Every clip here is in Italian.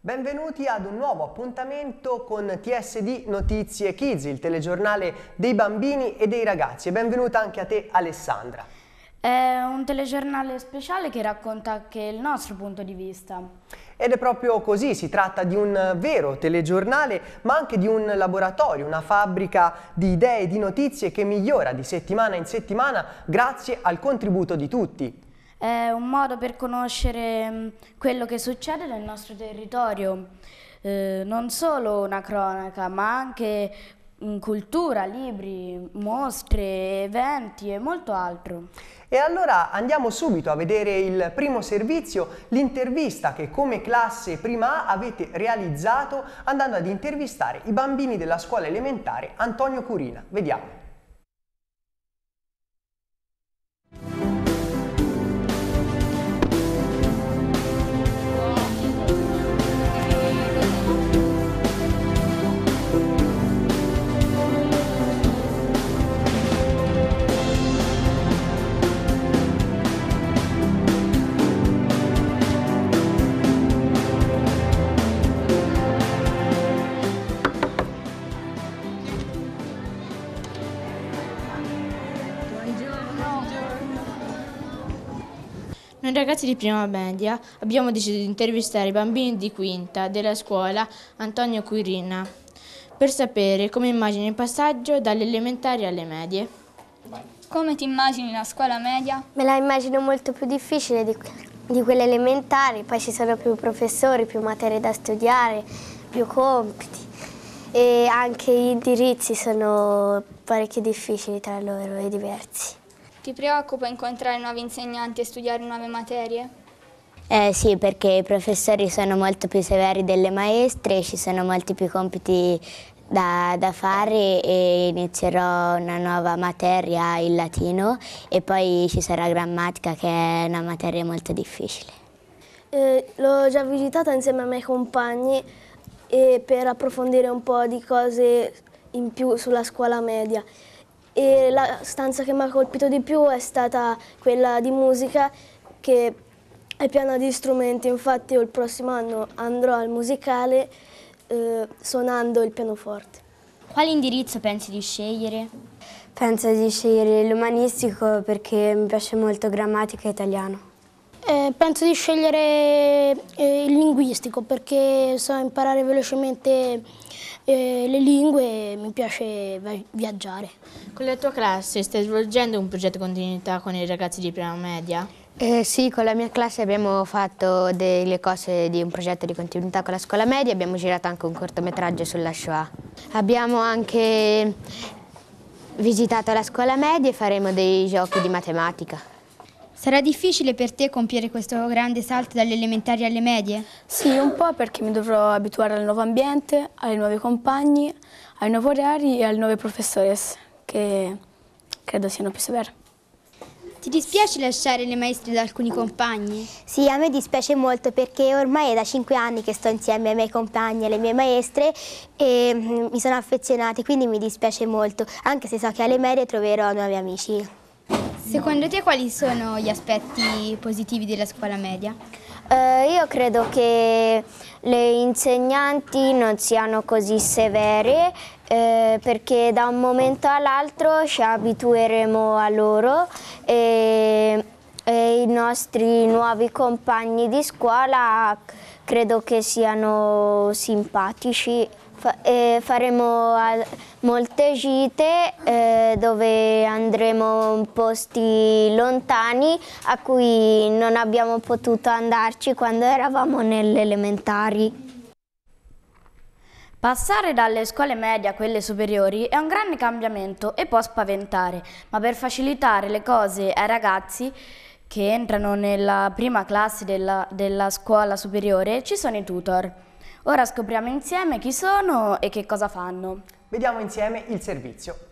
Benvenuti ad un nuovo appuntamento con TSD Notizie Kids, il telegiornale dei bambini e dei ragazzi. E benvenuta anche a te Alessandra. È un telegiornale speciale che racconta anche il nostro punto di vista. Ed è proprio così, si tratta di un vero telegiornale, ma anche di un laboratorio, una fabbrica di idee e di notizie che migliora di settimana in settimana grazie al contributo di tutti. È un modo per conoscere mm, quello che succede nel nostro territorio, eh, non solo una cronaca, ma anche cultura, libri, mostre, eventi e molto altro. E allora andiamo subito a vedere il primo servizio, l'intervista che come classe prima A avete realizzato andando ad intervistare i bambini della scuola elementare Antonio Curina. Vediamo. Noi ragazzi di prima media abbiamo deciso di intervistare i bambini di quinta della scuola Antonio Quirina per sapere come immagini il passaggio dalle elementari alle medie. Come ti immagini la scuola media? Me la immagino molto più difficile di, di quelle elementari, poi ci sono più professori, più materie da studiare, più compiti e anche gli indirizzi sono parecchio difficili tra loro e diversi. Ti preoccupa incontrare nuovi insegnanti e studiare nuove materie? Eh sì, perché i professori sono molto più severi delle maestre, ci sono molti più compiti da, da, fare e inizierò una nuova materia, il latino, e poi ci sarà grammatica che è una materia molto difficile. Eh, L'ho già visitata insieme ai miei compagni per approfondire un po' di cose in più sulla scuola media e la stanza che mi ha colpito di più è stata quella di musica che è piena di strumenti, infatti io il prossimo anno andrò al musicale eh, suonando il pianoforte. Quale indirizzo pensi di scegliere? Penso di scegliere l'umanistico perché mi piace molto grammatica e italiano. Eh, penso di scegliere eh, il linguistico perché so imparare velocemente eh, le lingue e mi piace viaggiare. Con la tua classe stai svolgendo un progetto di continuità con i ragazzi di prima media? Eh, sì, con la mia classe abbiamo fatto delle cose di un progetto di continuità con la scuola media, abbiamo girato anche un cortometraggio sulla Shoah. Abbiamo anche visitato la scuola media e faremo dei giochi di matematica. Sarà difficile per te compiere questo grande salto dalle elementari alle medie? Sì, un po' perché mi dovrò abituare al nuovo ambiente, ai nuovi compagni, ai nuovi orari e alle nuove professoresse, che credo siano più severe. Ti dispiace lasciare le maestre da alcuni compagni? Sì, a me dispiace molto perché ormai è da cinque anni che sto insieme ai miei compagni e alle mie maestre e mm, mi sono affezionati, quindi mi dispiace molto, anche se so che alle medie troverò nuovi amici. Secondo te quali sono gli aspetti positivi della scuola media? Uh, io credo che le insegnanti non siano così severe eh, perché da un momento all'altro ci abitueremo a loro e, e i nostri nuovi compagni di scuola credo che siano simpatici Fa eh, faremo molte gite eh, dove andremo in posti lontani a cui non abbiamo potuto andarci quando eravamo nelle elementari. Passare dalle scuole medie a quelle superiori è un grande cambiamento e può spaventare, ma per facilitare le cose ai ragazzi che entrano nella prima classe della, della scuola superiore ci sono i tutor. Ora scopriamo insieme chi sono e che cosa fanno. Vediamo insieme il servizio.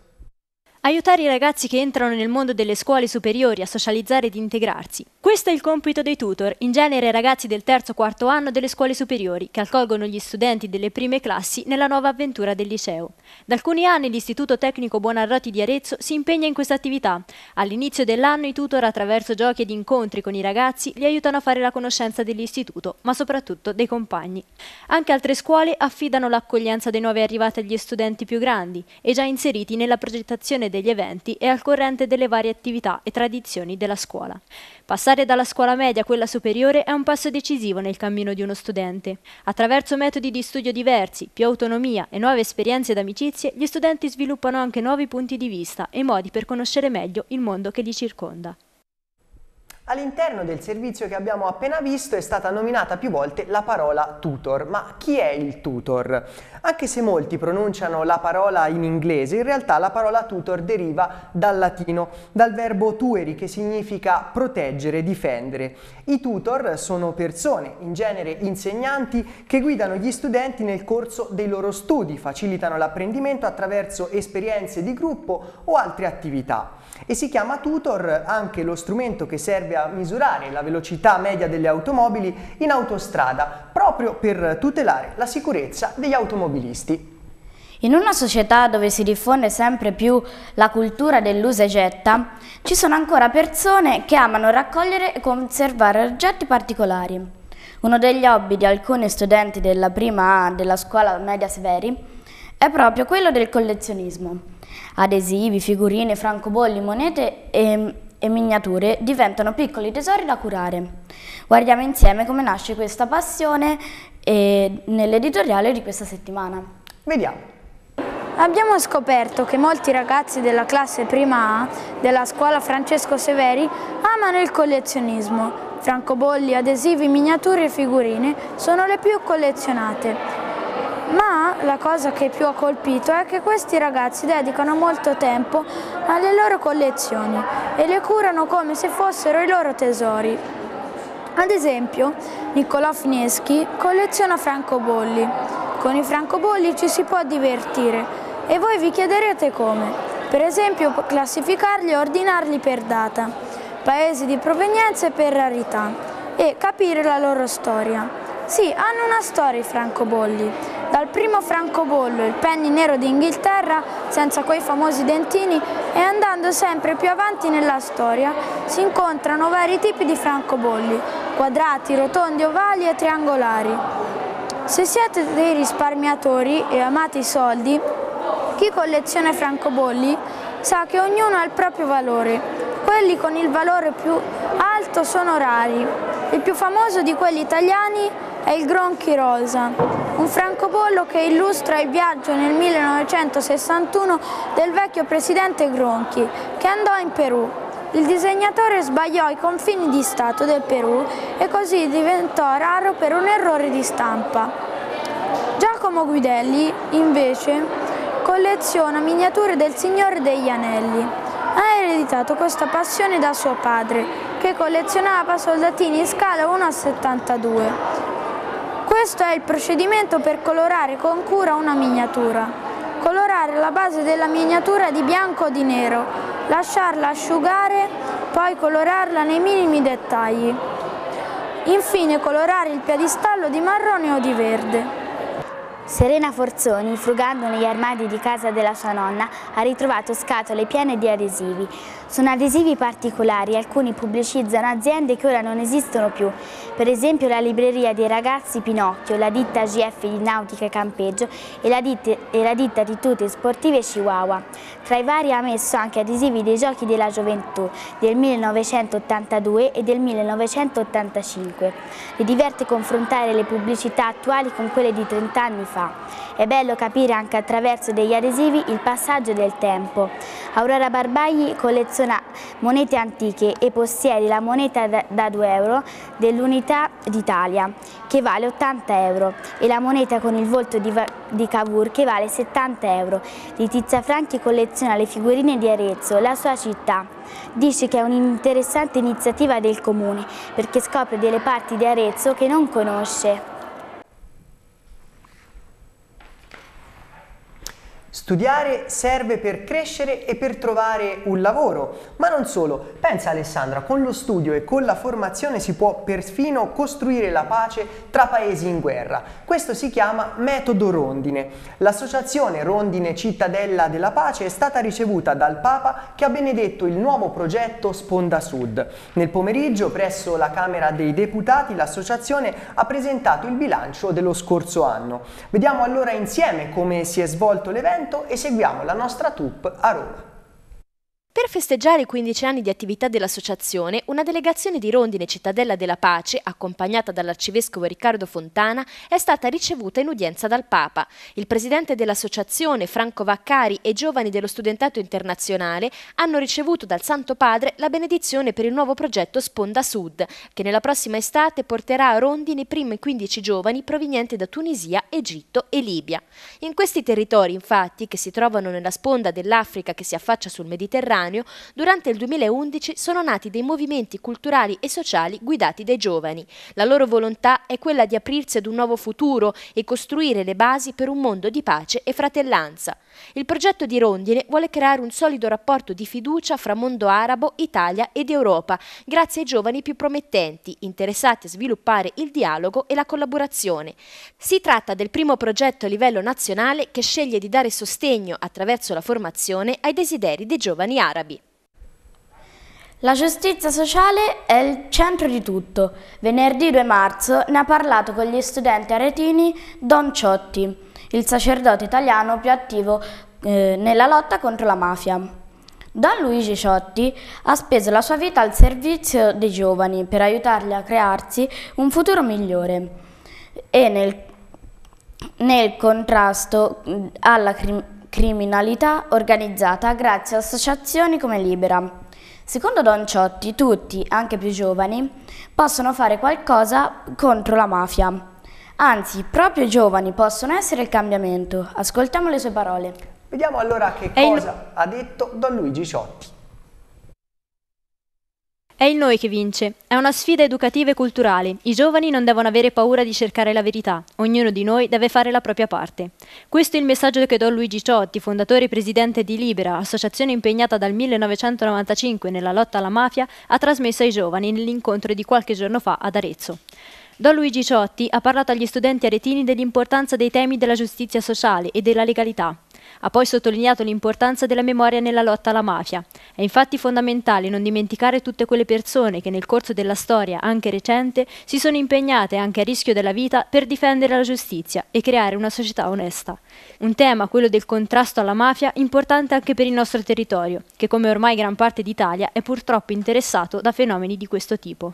Aiutare i ragazzi che entrano nel mondo delle scuole superiori a socializzare ed integrarsi. Questo è il compito dei tutor, in genere ragazzi del terzo o quarto anno delle scuole superiori, che accolgono gli studenti delle prime classi nella nuova avventura del liceo. Da alcuni anni l'Istituto Tecnico Buonarroti di Arezzo si impegna in questa attività. All'inizio dell'anno i tutor, attraverso giochi ed incontri con i ragazzi, li aiutano a fare la conoscenza dell'istituto, ma soprattutto dei compagni. Anche altre scuole affidano l'accoglienza dei nuovi arrivati agli studenti più grandi e già inseriti nella progettazione degli eventi e al corrente delle varie attività e tradizioni della scuola. Passare dalla scuola media a quella superiore è un passo decisivo nel cammino di uno studente. Attraverso metodi di studio diversi, più autonomia e nuove esperienze ed amicizie, gli studenti sviluppano anche nuovi punti di vista e modi per conoscere meglio il mondo che li circonda. All'interno del servizio che abbiamo appena visto è stata nominata più volte la parola tutor, ma chi è il tutor? Anche se molti pronunciano la parola in inglese, in realtà la parola tutor deriva dal latino, dal verbo tueri che significa proteggere, difendere. I tutor sono persone, in genere insegnanti, che guidano gli studenti nel corso dei loro studi, facilitano l'apprendimento attraverso esperienze di gruppo o altre attività e si chiama tutor anche lo strumento che serve a misurare la velocità media delle automobili in autostrada proprio per tutelare la sicurezza degli automobilisti. In una società dove si diffonde sempre più la cultura dell'usa e getta, ci sono ancora persone che amano raccogliere e conservare oggetti particolari. Uno degli hobby di alcuni studenti della prima A della scuola media Severi è proprio quello del collezionismo. Adesivi, figurine, francobolli, monete e, e miniature diventano piccoli tesori da curare. Guardiamo insieme come nasce questa passione eh, nell'editoriale di questa settimana. Vediamo. Abbiamo scoperto che molti ragazzi della classe prima A della scuola Francesco Severi amano il collezionismo. Francobolli, adesivi, miniature e figurine sono le più collezionate ma la cosa che più ha colpito è che questi ragazzi dedicano molto tempo alle loro collezioni e le curano come se fossero i loro tesori. Ad esempio, Niccolò Fineschi colleziona francobolli. Con i francobolli ci si può divertire e voi vi chiederete come. Per esempio classificarli e ordinarli per data, paesi di provenienza e per rarità e capire la loro storia. Sì, hanno una storia i francobolli. Dal primo francobollo, il penny nero d'Inghilterra, senza quei famosi dentini, e andando sempre più avanti nella storia, si incontrano vari tipi di francobolli, quadrati, rotondi, ovali e triangolari. Se siete dei risparmiatori e amate i soldi, chi colleziona francobolli sa che ognuno ha il proprio valore. Quelli con il valore più alto sono rari. Il più famoso di quelli italiani è il Gronchi Rosa, un francobollo che illustra il viaggio nel 1961 del vecchio presidente Gronchi, che andò in Perù. Il disegnatore sbagliò i confini di Stato del Perù e così diventò raro per un errore di stampa. Giacomo Guidelli, invece, colleziona miniature del Signore degli Anelli. Ha ereditato questa passione da suo padre, che collezionava soldatini in scala 1 a 72. Questo è il procedimento per colorare con cura una miniatura. Colorare la base della miniatura di bianco o di nero, lasciarla asciugare, poi colorarla nei minimi dettagli. Infine colorare il piedistallo di marrone o di verde. Serena Forzoni, frugando negli armadi di casa della sua nonna, ha ritrovato scatole piene di adesivi. Sono adesivi particolari, alcuni pubblicizzano aziende che ora non esistono più, per esempio la libreria dei ragazzi Pinocchio, la ditta GF di Nautica e Campeggio e la, ditta, e la ditta di tute sportive Chihuahua. Tra i vari ha messo anche adesivi dei Giochi della Gioventù del 1982 e del 1985. Li diverte confrontare le pubblicità attuali con quelle di 30 anni fa fa. È bello capire anche attraverso degli adesivi il passaggio del tempo. Aurora Barbagli colleziona monete antiche e possiede la moneta da 2 euro dell'Unità d'Italia che vale 80 euro e la moneta con il volto di, di Cavour che vale 70 euro. Letizia Franchi colleziona le figurine di Arezzo, la sua città. Dice che è un'interessante iniziativa del comune perché scopre delle parti di Arezzo che non conosce. Studiare serve per crescere e per trovare un lavoro, ma non solo. Pensa Alessandra, con lo studio e con la formazione si può perfino costruire la pace tra paesi in guerra. Questo si chiama metodo Rondine. L'associazione Rondine Cittadella della Pace è stata ricevuta dal Papa che ha benedetto il nuovo progetto Sponda Sud. Nel pomeriggio, presso la Camera dei Deputati, l'associazione ha presentato il bilancio dello scorso anno. Vediamo allora insieme come si è svolto l'evento evento e seguiamo la nostra troupe a Roma. Per festeggiare i 15 anni di attività dell'associazione, una delegazione di Rondine Cittadella della Pace, accompagnata dall'arcivescovo Riccardo Fontana, è stata ricevuta in udienza dal Papa. Il presidente dell'associazione, Franco Vaccari, e giovani dello studentato internazionale hanno ricevuto dal Santo Padre la benedizione per il nuovo progetto Sponda Sud, che nella prossima estate porterà a Rondine i primi 15 giovani provenienti da Tunisia, Egitto e Libia. In questi territori, infatti, che si trovano nella sponda dell'Africa che si affaccia sul Mediterraneo, contemporaneo, durante il 2011 sono nati dei movimenti culturali e sociali guidati dai giovani. La loro volontà è quella di aprirsi ad un nuovo futuro e costruire le basi per un mondo di pace e fratellanza. Il progetto di Rondine vuole creare un solido rapporto di fiducia fra mondo arabo, Italia ed Europa, grazie ai giovani più promettenti, interessati a sviluppare il dialogo e la collaborazione. Si tratta del primo progetto a livello nazionale che sceglie di dare sostegno attraverso la formazione ai desideri dei giovani arabi arabi. La giustizia sociale è il centro di tutto. Venerdì 2 marzo ne ha parlato con gli studenti aretini Don Ciotti, il sacerdote italiano più attivo eh, nella lotta contro la mafia. Don Luigi Ciotti ha speso la sua vita al servizio dei giovani per aiutarli a crearsi un futuro migliore e nel, nel contrasto alla criminalità criminalità organizzata grazie a associazioni come Libera. Secondo Don Ciotti, tutti, anche più giovani, possono fare qualcosa contro la mafia. Anzi, proprio i giovani possono essere il cambiamento. Ascoltiamo le sue parole. Vediamo allora che cosa ha detto Don Luigi Ciotti. È il noi che vince. È una sfida educativa e culturale. I giovani non devono avere paura di cercare la verità. Ognuno di noi deve fare la propria parte. Questo è il messaggio che Don Luigi Ciotti, fondatore e presidente di Libera, associazione impegnata dal 1995 nella lotta alla mafia, ha trasmesso ai giovani nell'incontro di qualche giorno fa ad Arezzo. Don Luigi Ciotti ha parlato agli studenti aretini dell'importanza dei temi della giustizia sociale e della legalità. Ha poi sottolineato l'importanza della memoria nella lotta alla mafia. È infatti fondamentale non dimenticare tutte quelle persone che nel corso della storia, anche recente, si sono impegnate anche a rischio della vita per difendere la giustizia e creare una società onesta. Un tema, quello del contrasto alla mafia, importante anche per il nostro territorio, che come ormai gran parte d'Italia è purtroppo interessato da fenomeni di questo tipo.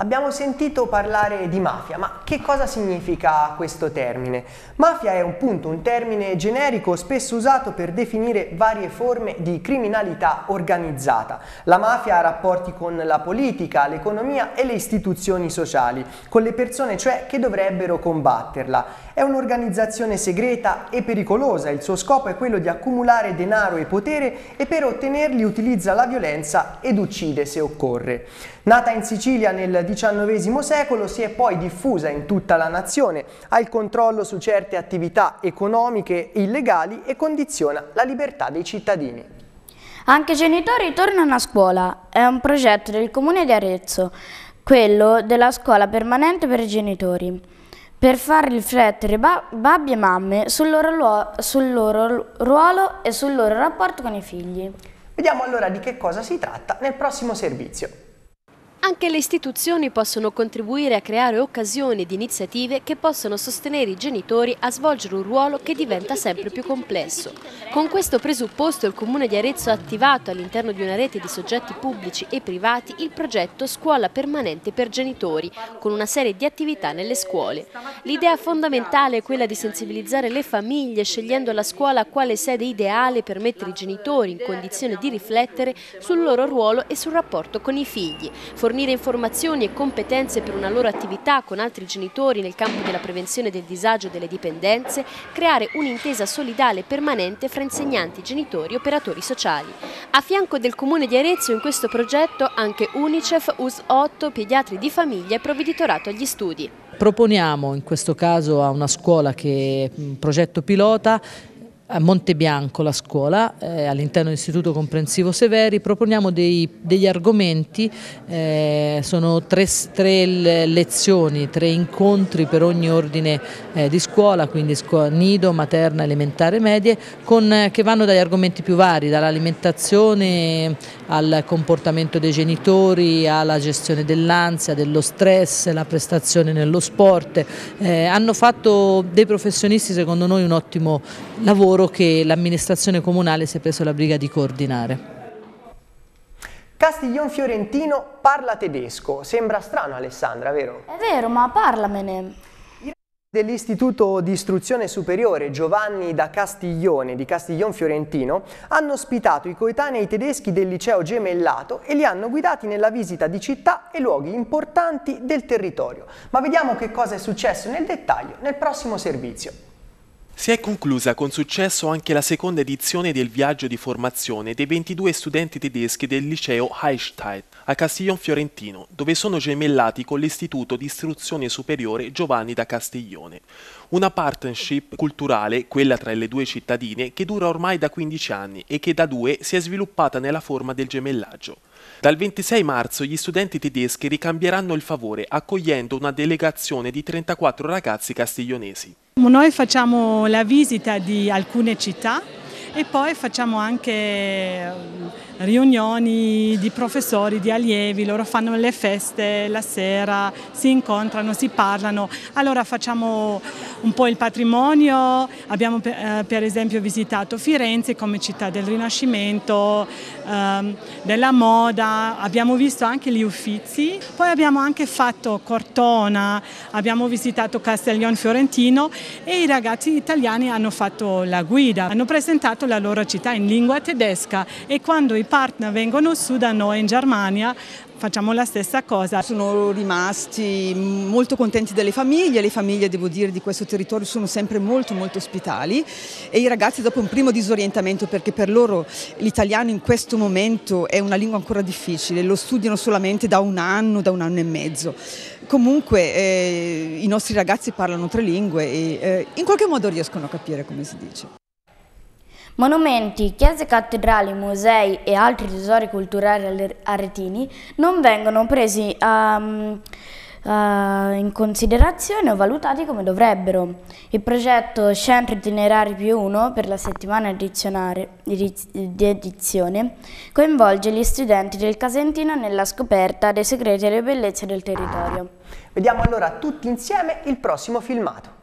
Abbiamo sentito parlare di mafia, ma che cosa significa questo termine? Mafia è un punto, un termine generico spesso usato per definire varie forme di criminalità organizzata. La mafia ha rapporti con la politica, l'economia e le istituzioni sociali, con le persone cioè che dovrebbero combatterla. È un'organizzazione segreta e pericolosa, il suo scopo è quello di accumulare denaro e potere e per ottenerli utilizza la violenza ed uccide se occorre. Nata in Sicilia nel XIX secolo si è poi diffusa in tutta la nazione, ha il controllo su certe attività economiche illegali e condiziona la libertà dei cittadini. Anche i genitori tornano a scuola, è un progetto del comune di Arezzo, quello della scuola permanente per i genitori, per far riflettere babbi e mamme sul loro, sul loro ruolo e sul loro rapporto con i figli. Vediamo allora di che cosa si tratta nel prossimo servizio. Anche le istituzioni possono contribuire a creare occasioni ed iniziative che possono sostenere i genitori a svolgere un ruolo che diventa sempre più complesso. Con questo presupposto il Comune di Arezzo ha attivato all'interno di una rete di soggetti pubblici e privati il progetto Scuola Permanente per Genitori, con una serie di attività nelle scuole. L'idea fondamentale è quella di sensibilizzare le famiglie scegliendo la scuola quale sede ideale per mettere i genitori in condizione di riflettere sul loro ruolo e sul rapporto con i figli, fornire informazioni e competenze per una loro attività con altri genitori nel campo della prevenzione del disagio e delle dipendenze, creare un'intesa solidale permanente fra insegnanti, genitori e operatori sociali. A fianco del Comune di Arezzo in questo progetto anche Unicef, US8, Pediatri di Famiglia e Provveditorato agli Studi. Proponiamo in questo caso a una scuola che è un progetto pilota a Montebianco la scuola, eh, all'interno dell'Istituto Comprensivo Severi, proponiamo dei, degli argomenti, eh, sono tre, tre, lezioni, tre incontri per ogni ordine eh, di scuola, quindi scuola nido, materna, elementare, medie, con, eh, che vanno dagli argomenti più vari, dall'alimentazione al comportamento dei genitori, alla gestione dell'ansia, dello stress, la prestazione nello sport. Eh, hanno fatto dei professionisti secondo noi un ottimo lavoro che l'amministrazione comunale si è preso la briga di coordinare. Castiglion Fiorentino parla tedesco. Sembra strano Alessandra, vero? È vero, ma parlamene dell'Istituto di Istruzione Superiore Giovanni da Castiglione di Castiglion Fiorentino hanno ospitato i coetanei tedeschi del liceo gemellato e li hanno guidati nella visita di città e luoghi importanti del territorio. Ma vediamo che cosa è successo nel dettaglio nel prossimo servizio. Si è conclusa con successo anche la seconda edizione del viaggio di formazione dei 22 studenti tedeschi del liceo Heichstadt a Castiglion Fiorentino, dove sono gemellati con l'Istituto di Istruzione Superiore Giovanni da Castiglione. Una partnership culturale, quella tra le due cittadine, che dura ormai da 15 anni e che da due si è sviluppata nella forma del gemellaggio. Dal 26 marzo gli studenti tedeschi ricambieranno il favore accogliendo una delegazione di 34 ragazzi castiglionesi. Noi facciamo la visita di alcune città e poi facciamo anche riunioni di professori, di allievi, loro fanno le feste la sera, si incontrano, si parlano, allora facciamo un po' il patrimonio, abbiamo eh, per esempio visitato Firenze come città del Rinascimento, ehm, della moda, abbiamo visto anche gli Uffizi, poi abbiamo anche fatto Cortona, abbiamo visitato Castiglione Fiorentino e i ragazzi italiani hanno fatto la guida, hanno presentato la loro città in lingua tedesca e quando i partner vengono su da noi in Germania facciamo la stessa cosa. Sono rimasti molto contenti delle famiglie, le famiglie devo dire di questo territorio sono sempre molto molto ospitali e i ragazzi dopo un primo disorientamento perché per loro l'italiano in questo momento è una lingua ancora difficile, lo studiano solamente da un anno, da un anno e mezzo. Comunque eh, i nostri ragazzi parlano tre lingue e eh, in qualche modo riescono a capire come si dice. Monumenti, chiese cattedrali, musei e altri tesori culturali aretini non vengono presi um, uh, in considerazione o valutati come dovrebbero. Il progetto Centro Itinerari più 1 per la settimana di edizione coinvolge gli studenti del Casentino nella scoperta dei segreti e delle bellezze del territorio. Vediamo allora tutti insieme il prossimo filmato.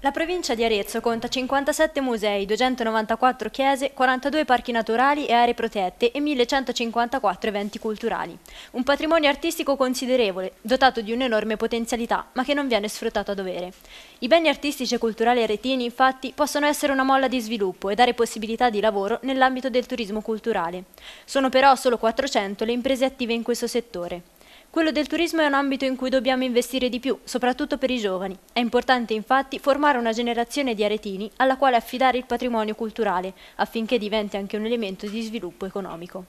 La provincia di Arezzo conta 57 musei, 294 chiese, 42 parchi naturali e aree protette e 1154 eventi culturali. Un patrimonio artistico considerevole, dotato di un'enorme potenzialità, ma che non viene sfruttato a dovere. I beni artistici e culturali aretini, infatti, possono essere una molla di sviluppo e dare possibilità di lavoro nell'ambito del turismo culturale. Sono però solo 400 le imprese attive in questo settore. Quello del turismo è un ambito in cui dobbiamo investire di più, soprattutto per i giovani. È importante infatti formare una generazione di aretini alla quale affidare il patrimonio culturale, affinché diventi anche un elemento di sviluppo economico.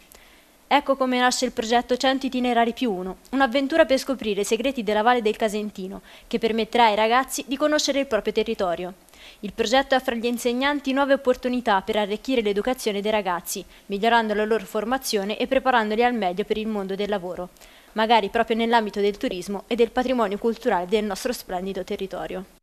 Ecco come nasce il progetto 100 itinerari più uno, un'avventura per scoprire i segreti della Valle del Casentino, che permetterà ai ragazzi di conoscere il proprio territorio. Il progetto offre agli insegnanti nuove opportunità per arricchire l'educazione dei ragazzi, migliorando la loro formazione e preparandoli al meglio per il mondo del lavoro magari proprio nell'ambito del turismo e del patrimonio culturale del nostro splendido territorio.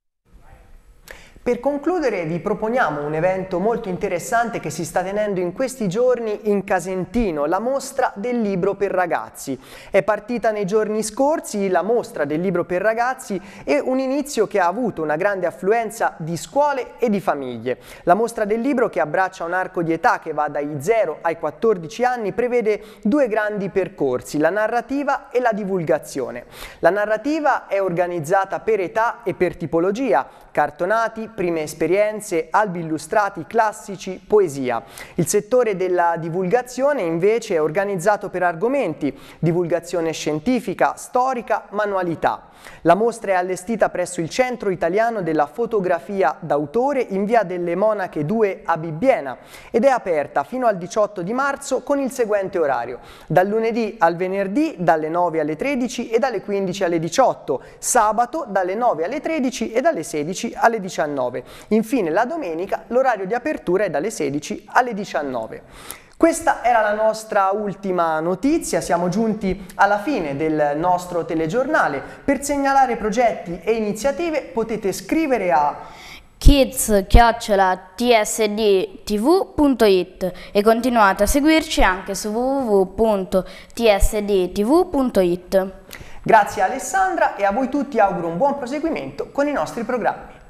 Per concludere vi proponiamo un evento molto interessante che si sta tenendo in questi giorni in Casentino, la mostra del libro per ragazzi. È partita nei giorni scorsi la mostra del libro per ragazzi e un inizio che ha avuto una grande affluenza di scuole e di famiglie. La mostra del libro che abbraccia un arco di età che va dai 0 ai 14 anni prevede due grandi percorsi, la narrativa e la divulgazione. La narrativa è organizzata per età e per tipologia, cartonati, prime esperienze, albi illustrati, classici, poesia. Il settore della divulgazione invece è organizzato per argomenti, divulgazione scientifica, storica, manualità. La mostra è allestita presso il Centro Italiano della Fotografia d'autore in via delle Monache 2 a Bibbiena ed è aperta fino al 18 di marzo con il seguente orario, dal lunedì al venerdì dalle 9 alle 13 e dalle 15 alle 18, sabato dalle 9 alle 13 e dalle 16 alle 19. 19. Infine la domenica l'orario di apertura è dalle 16 alle 19. Questa era la nostra ultima notizia, siamo giunti alla fine del nostro telegiornale. Per segnalare progetti e iniziative potete scrivere a kids-tsdtv.it e continuate a seguirci anche su www.tsdtv.it. Grazie Alessandra e a voi tutti auguro un buon proseguimento con i nostri programmi.